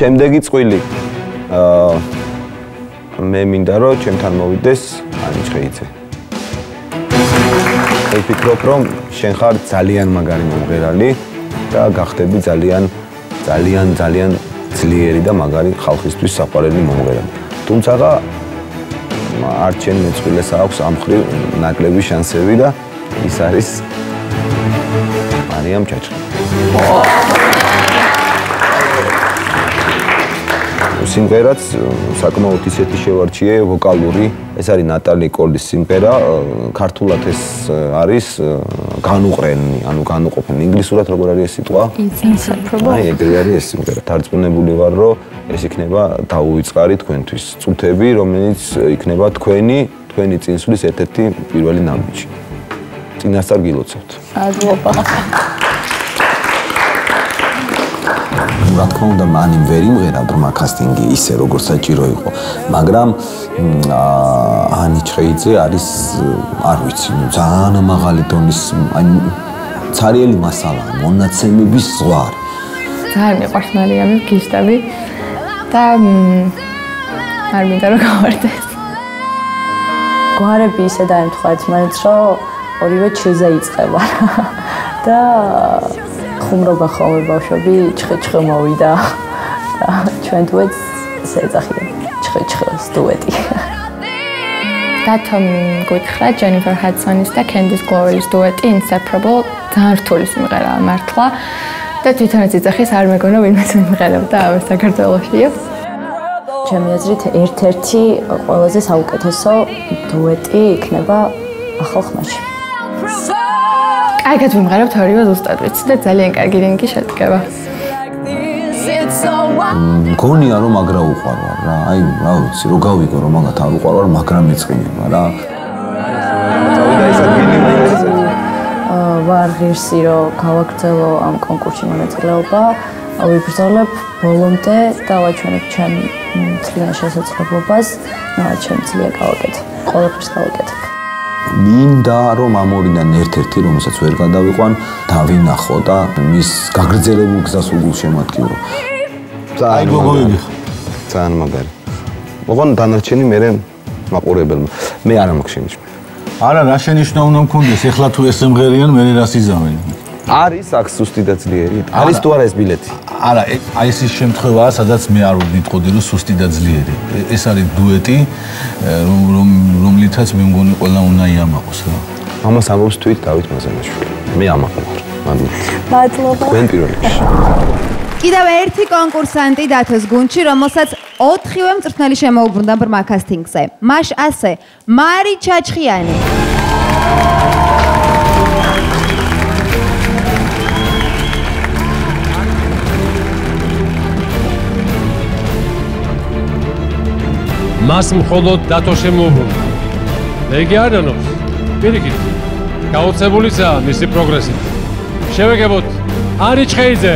შემდეგი წვილი აა მე მინდა რომ ჩემთან მოვიდეს ანი ჭეიძე. მე ვფიქრობ რომ შენ ხარ ძალიან მაგარი მომღერალი და გახდები ძალიან ძალიან ძალიან ძლიერი და მაგარი ხალხისთვის საყვარელი მომღერალი. თუმცა არ ჩემ მეწყვილეს აქვს ამ ხრივ ნაკლები შანსები და ის არის მარიამ ჩაჭრი. სიმღერაც საკმაოდ ისეთი შევარჩიე ვოკალური. ეს არის ნატალი კოლის სიმღერა ქართულად ეს არის განუყრენი ანუ განუყოფენ ინგლისურად როგორ არის ეს სიტყვა? აი ეგრე არის ეს სიმღერა. დარწმუნებული ვარ რომ ეს იქნება დაუვიწყარი თქვენთვის. წუთები რომელიც იქნება თქვენი თქვენი წინსვლის ერთ-ერთი პირველი ნაბიჯი. წინასწარ გილოცავთ. მადლობა რა თქმა უნდა მან იმ ვერ იმღერა ბრმა კასტინგი ისე როგორც საჭირო იყო. მაგრამ ანი ჩხეიძე არის არ ვიცი ძალიან მაღალი დონის აი ცარიელი მასალა მონაცემების ზღვარი. ძალიან მიყვარს მარიამი გიშტები და არ მინდა რომ გავარდეს. გვარები ისე დაემთხვა ერთმანეთს რომ ორივე ჩიზე იწება და ხუმრობა ხოლმე ბავშვები ჩხეჩხე მოვიდა. და ჩვენ დუეტს შეეძახია ჩხეჩხეს დუეტი დათომ გითხრა ჯენიფერ ჰადსონის და კენდის გლორის დუეტი inseparable. ძალიან რთული სიმღერაა მართლა. და თვითონაც იწახის არ მეგონა ვინმე სიმღერებდა ამ საქართველოსია ჩემი აზრით ერთ-ერთი ყველაზე საუკეთესო დუეტი იქნება ახალ ხმაში კარგად ვიმღერებთ ორივე ზუსტად ვიცი და ძალიან კარგი რინგი შედგება. მგონია რომ მაგრა უყარვარ რა. აი, რა ვიცი, რო გავიგო რომ მაგათ არ უყარვარ, მაგრამ მეწყინება რა. აა ვარ ღირსი რომ გავაგრძელო ამ კონკურსში მონაწილეობა. ვიბრძოლებ ბოლომდე და ვაჩვენებ ჩემ წლიან შესაძლებლობას, რა ჩემ ძლია გავაკეთე. ყველაფერს გავაკეთე. მინდა რომ ამ ორიდან ერთ-ერთი რომელსაც ვერ გადავიყვან დავინახო და მის გაგრძელებულ გზას უგულ შემატკივრო. აი გოგოები ძალიან მაგარი. მოგონ დანარჩენი მე მაყურებელმა. მე არ მაქვს შენიშნა. არა, რა შენიშნა უნდა მქონდეს? ეხლა თუ ეს სიმღერიან მე რას იზამენ? არის აქ სუსტი და ძლიერი? არის თუ არა ეს ბილეთი? არა, აი ეს ის შემთხვევაა, სადაც მე არ ვიტყოდი რომ სუსტი და ძლიერი. ეს არის დუეტი, რომ რომ რომლითაც მე მგონი ყველა უნდა იამაყოს რა. ამას ამბობს თვით დავით მაზანაშვილი. მე ამაყობ. მადლობა. მადლობა. თქვენ პირველი. კიდევ ერთი კონკურსანტი დათოს გუნდში, რომელსაც 4-ვე მწვრთნელი შემოუბრუნდა ბრმა კასტინგზე. მაშ ასე, მარი ჩაჩხიანი. მას მხოლოდ დათო შემოუბრუნდა. ეგ არანოს. პირიქით. გაოცებულიცაა მისი პროგრესი. შევეგებოთ არი ჩხეიძე.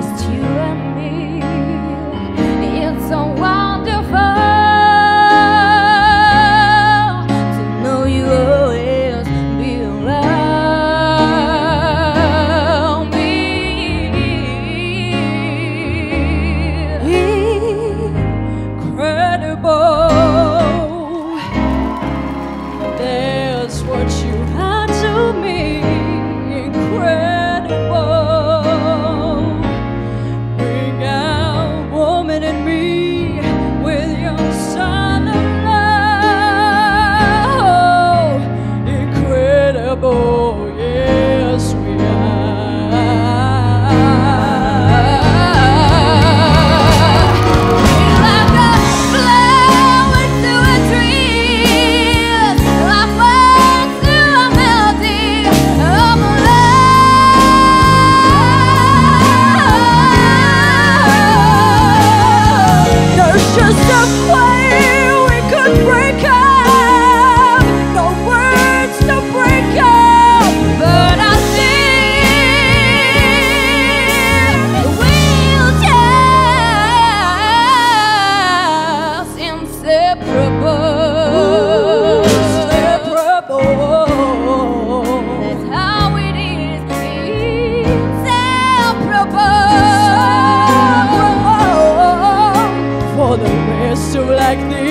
just you and me. It's so wild. like.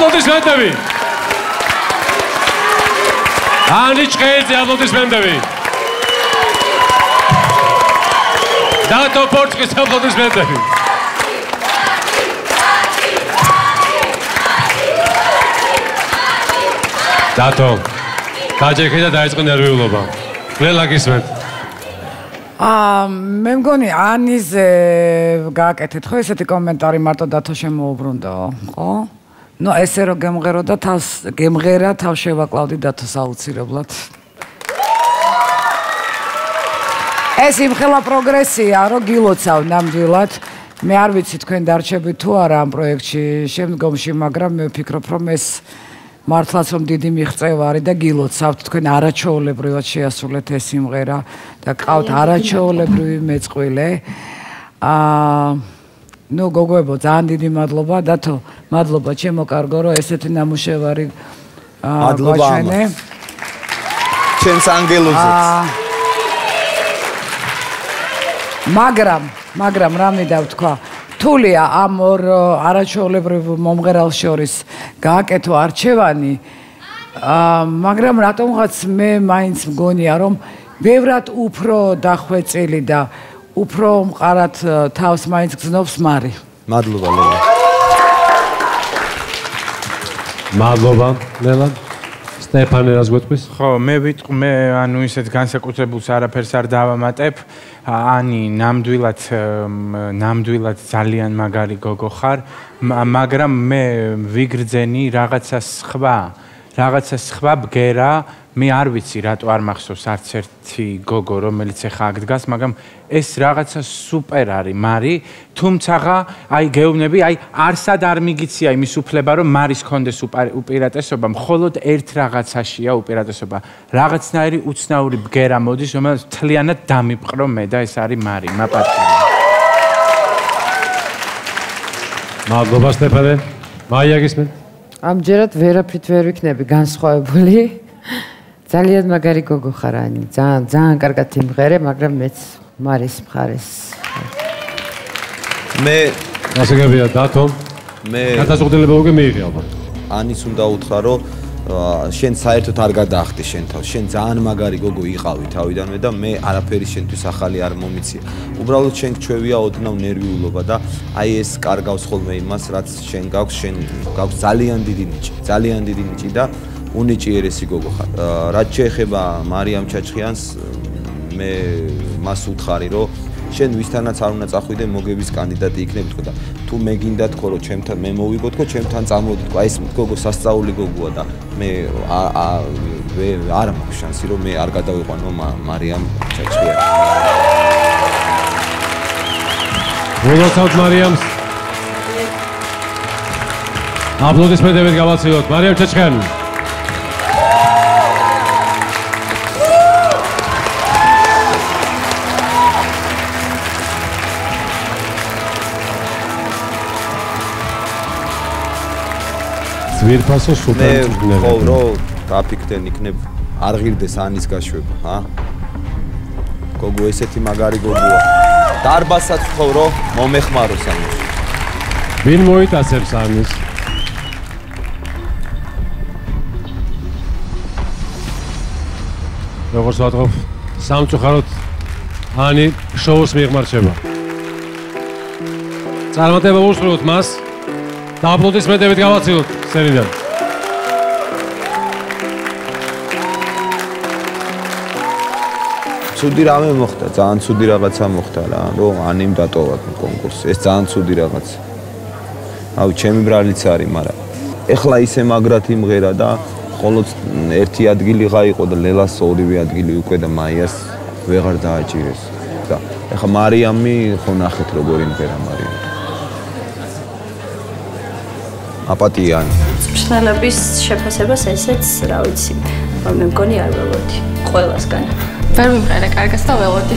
აპლოდისმენტები ანი ჭყეიძე აპლოდისმენტები დათო პორტკის აპლოდისმენტები დათო გაჭექე და დაიწყო ნერვიულობა. ყველა გისმენთ აა მე მგონი ანიზე გააკეთეთ ხო? ესეთი კომენტარი მარტო დათო შემოუბრუნდაო ხო? ნუ ესე რომ გემღერო და თავს გემღერა თავ შევაკლავდი დათოს აუცილებლად. ეს იმხელა პროგრესია რომ გილოცავ ნამდვილად. მე არ ვიცი თქვენ დარჩებით თუ არა ამ პროექტში შემდგომში, მაგრამ მე ვფიქრობ რომ ეს მართლაც რომ დიდი მიღწევა არის და გილოცავთ თქვენ არაჩვეულებრივად შეასრულეთ ეს სიმღერა და ყავთ არაჩვეულებრივი მეწყვილე. აა ნუ გოგოებო ძალიან დიდი მადლობა დათო მადლობა ჩემო კარგო რომ ესეთი ნამუშევარი მადლობა, გვაჩვენე. ჩემს ანგელოზებს აა მაგრამ მაგრამ რა მინდა ვთქვა თულია ამ ორ არაჩვეულებრივ მომღერალ შორის გააკეთო არჩევანი. მაგრამ რატომღაც მე მაინც მგონია რომ ბევრად უფრო დახვეწილი და უფრო მყარად თავს მაინც გზნობს მარი. მადლობა ლელა. მადლობა ნელა სტეფანე რას გვეთქვის ხო, მე ვიტყვი, მე ანუ ისეთ განსაკუთრებულს არაფერს არ დავამატებ. ანი ნამდვილად ნამდვილად ძალიან მაგარი გოგო ხარ, მა- მაგრამ მე ვიგრძენი რაღაცა სხვა, რაღაცა სხვა ბგერა, მე არ ვიცი რატო არ მახსოვს არც ერთი გოგო, რომელიც ახლა აქ დგას, მაგრამ ეს რაღაცა სუპერ არის, მარი, თუმცა აი გეუბნები, აი არსად არ მიგიცია იმის უფლება, რომ მარის კონდეს უპირატესობა, მხოლოდ ერთ რაღაცაშია უპირატესობა. რაღაცნაირი უცნაური ბგერა მოდის, რომელიც თლიანად დამიპყრო მე და ეს არის მარი, მაპატიო. მადლობა სტეფანე მაია გისმენთ ამჯერად ვერაფრით ვერ ვიქნები განსხვავებული. ძალიან მაგარი გოგო ხარ ანი. ძალიან ძალიან კარგად იმღერე, მაგრამ მეც მარის მხარეს. მე ასე გებია დათო მე გადაწყვეტილება უკვე მიიღე ალბათ ანის უნდა უთხრა რომ შენ საერთოდ არ გადაახტე შენ თავს. შენ ძალიან მაგარი გოგო იყავი თავიდანვე და მე არაფერი შენთვის ახალი არ მომიცია. უბრალოდ შენ ჩვევია ოდნავ ნერვიულობა და აი ეს კარგავს ხოლმე იმას, რაც შენ გაქვს, შენ გაქვს ძალიან დიდი ნიჭი, ძალიან დიდი ნიჭი და უნიჭიერესი გოგო ხარ. რაც შეეხება მარიამ ჩაჭხიანს, მე მას უთხარი, რომ შენ ვისთანაც არ უნდა წახვიდე მოგების კანდიდატი იქნები თქო და თუ მე გინდა თქო რომ ჩემთან მე მოვიგო თქო ჩემთან წამოდი თქო აი ეს გოგო სასწაული გოგოა და მე არ მაქვს შანსი რომ მე არ გადავიყვანო მა- მარიამ ჩაჭხიანს მოგესალმებით მარიამს აპლოდისმენტებით გავაცილოთ მარიამ ჩეჩხიანი. ძვირფასო სუპერ ხო რო დაფიქრდნენ იქნებ არ ღირდეს ანის გაშვება, ჰა? გოგო ესეთი მაგარი გოგოა. დარბასაც ხო რო მომეხმაროს ამის. ვინ მოიტაცებს ამის? როგორც ვატყობ, სამწუხაროდ ანი შოუს მიღმარჩება. წარმატება უსურვოთ მას და აპლოდისმენტებით გავაცილოთ სერიდან. ცუდი რამე მოხდა, ძალიან ცუდი რაღაცა მოხდა რა, რომ ანიმ დატოვა კონკურსი. ეს ძალიან ცუდი რაღაცა. აუ, ჩემი ბრალიც არის, მაგრამ ეხლა ისე მაგრად იმღერა და მხოლოდ ერთი ადგილი გაიყო და ლელას ორივე ადგილი უკვე და მაიას ვეღარ დააჭირეს. და ეხლა მარიამი ხო ნახეთ როგორ იმღერა მარიამი. აპატიანი. მშნელების შეფასებას ესეც, რა ვიცი, მე მგონი არ ველოდი ყველასგან. ვერ მიმღერე კარგას და ველოდი.